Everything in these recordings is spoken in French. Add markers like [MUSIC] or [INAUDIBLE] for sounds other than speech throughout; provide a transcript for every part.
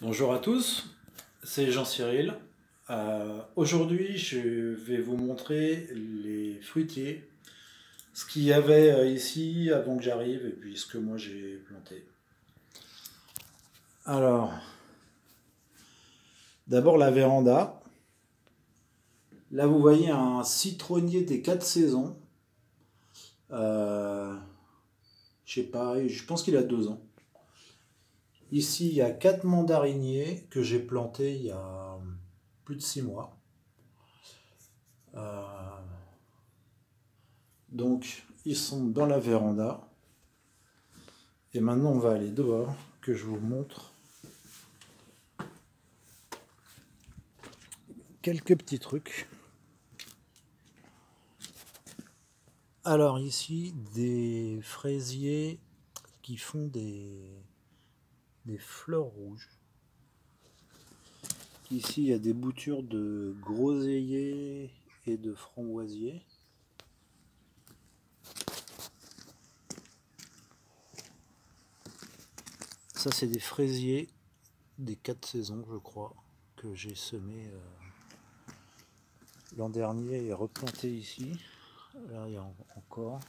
Bonjour à tous, c'est Jean-Cyril. Euh, Aujourd'hui, je vais vous montrer les fruitiers, ce qu'il y avait euh, ici avant que j'arrive et puis ce que moi j'ai planté. Alors, d'abord la véranda. Là, vous voyez un citronnier des quatre saisons. Euh, je sais pas, je pense qu'il a deux ans. Ici, il y a quatre mandariniers que j'ai plantés il y a plus de six mois. Euh, donc, ils sont dans la véranda. Et maintenant, on va aller dehors, que je vous montre quelques petits trucs. Alors ici, des fraisiers qui font des des fleurs rouges. Ici, il y a des boutures de groseilliers et de framboisiers. Ça, c'est des fraisiers des quatre saisons, je crois, que j'ai semé euh, l'an dernier et replanté ici. Là, il y encore.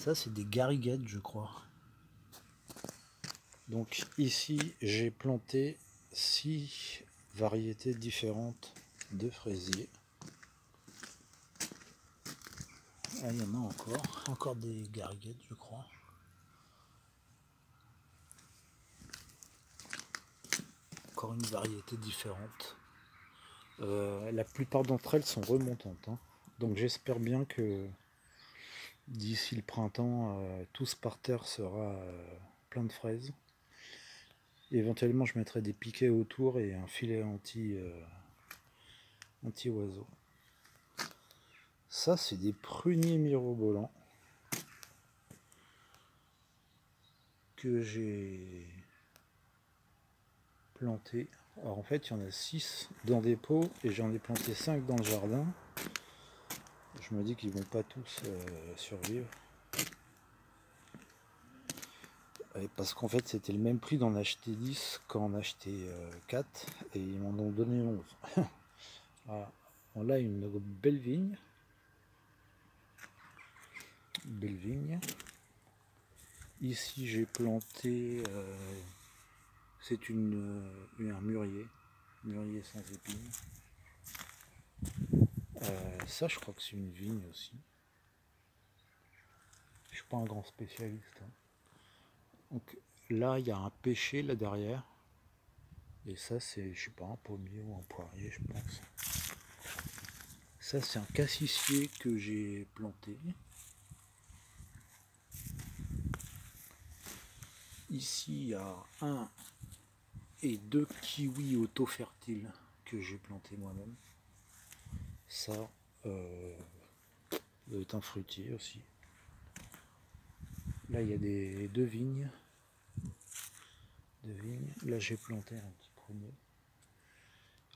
Ça, c'est des gariguettes, je crois. Donc ici, j'ai planté six variétés différentes de fraisiers. Ah, il y en a encore. Encore des gariguettes, je crois. Encore une variété différente. Euh, la plupart d'entre elles sont remontantes. Hein. Donc j'espère bien que D'ici le printemps, euh, tout ce parterre sera euh, plein de fraises. éventuellement, je mettrai des piquets autour et un filet anti, euh, anti oiseau. Ça, c'est des pruniers mirobolants que j'ai plantés. Alors en fait, il y en a 6 dans des pots et j'en ai planté 5 dans le jardin. Je me dis qu'ils vont pas tous euh, survivre. parce qu'en fait c'était le même prix d'en acheter 10 qu'en acheter 4 euh, et ils m'en ont donné 11. [LAUGHS] voilà. On a une belle vigne. Belle vigne. Ici j'ai planté euh, c'est une, un mûrier, mûrier sans épines. Ça, je crois que c'est une vigne aussi. Je suis pas un grand spécialiste. Hein. Donc là, il y a un pêcher là derrière. Et ça, c'est, je sais pas, un pommier ou un poirier, je pense. Ça, c'est un cassissier que j'ai planté. Ici, il y a un et deux kiwis auto-fertiles que j'ai planté moi-même. Ça, euh, un fruitier aussi. Là, il y a des deux vignes. Deux vignes. Là, j'ai planté un petit premier.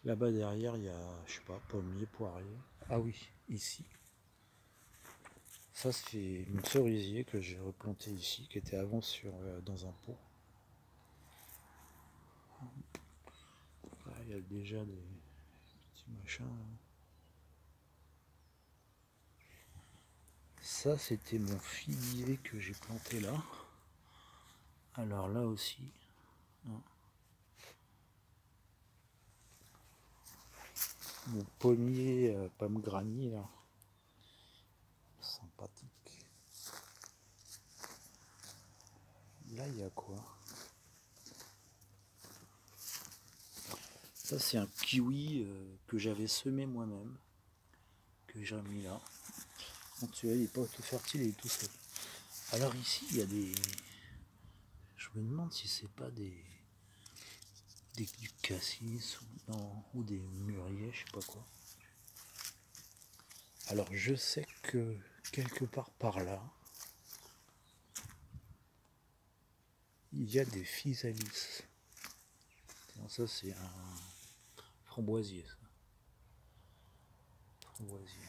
Là-bas derrière, il y a, je sais pas, pommier, poirier. Ah oui, ici. Ça, c'est une cerisier que j'ai replanté ici, qui était avant sur, euh, dans un pot. Il y a déjà des petits machins. C'était mon figuier que j'ai planté là. Alors là aussi. Mon pommier euh, pomme granny là. Sympathique. Là, il y a quoi? Ça, c'est un kiwi euh, que j'avais semé moi-même, que j'ai mis là il n'est pas tout fertile, il est tout seul. Alors ici, il y a des... Je me demande si c'est pas des... des cassis ou, ou des mûriers, je sais pas quoi. Alors je sais que quelque part par là, il y a des physalis. Ça c'est un framboisier. Framboisier.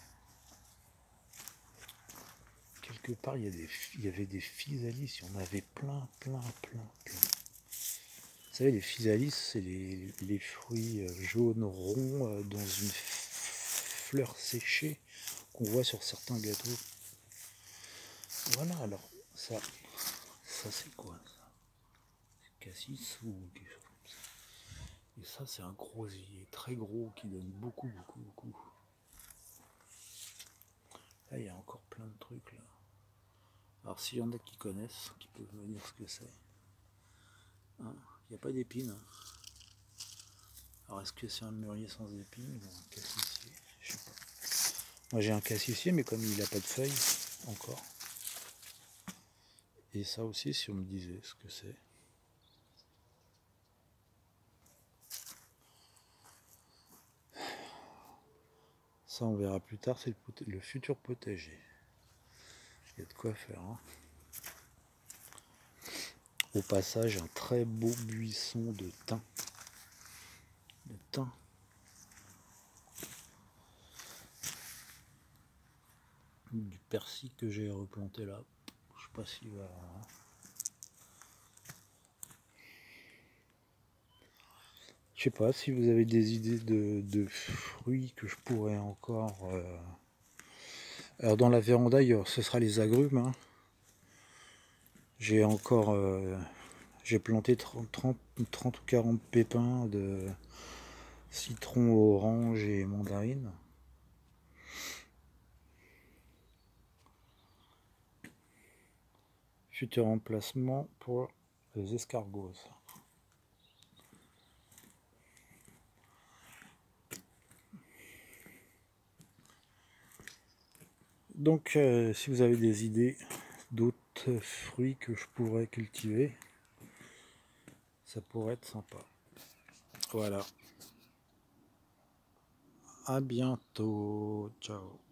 Quelque part, il y, avait des physalis, il y en avait plein, plein, plein, plein. Vous savez, les physalis, c'est les, fruits euh, jaunes ronds euh, dans une fleur séchée qu'on voit sur certains gâteaux. Voilà, alors, ça, ça c'est quoi ça? C'est cassis ou quelque. Et ça, c'est un grosier, très gros, qui donne beaucoup, beaucoup, beaucoup. Là, il y a encore plein de trucs là. Alors s'il y en a qui connaissent, qui peuvent me dire ce que c'est. Hein, il n'y a pas d'épines. Hein. Alors est-ce que c'est un mûrier sans épines. Moi j'ai un cassissier mais comme il n'a pas de feuilles encore. Et ça aussi si on me disait ce que c'est. Ça, on verra plus tard, c'est le, futur potager. Il y a de quoi faire. Hein. Au passage, un très beau buisson de thym. De thym. Du persil que j'ai replanté là. Je sais pas s'il. Hein. Je sais pas si vous avez des idées de, fruits que je pourrais encore. Euh, alors dans la véranda, ce sera les agrumes. Hein. J'ai encore. Euh, j'ai planté 30, 30, 30, ou 40 pépins de citron, orange et mandarine. Futur emplacement pour les escargots. Donc, euh, si vous avez des idées d'autres fruits que je pourrais cultiver, ça pourrait être sympa. Voilà. À bientôt. Ciao.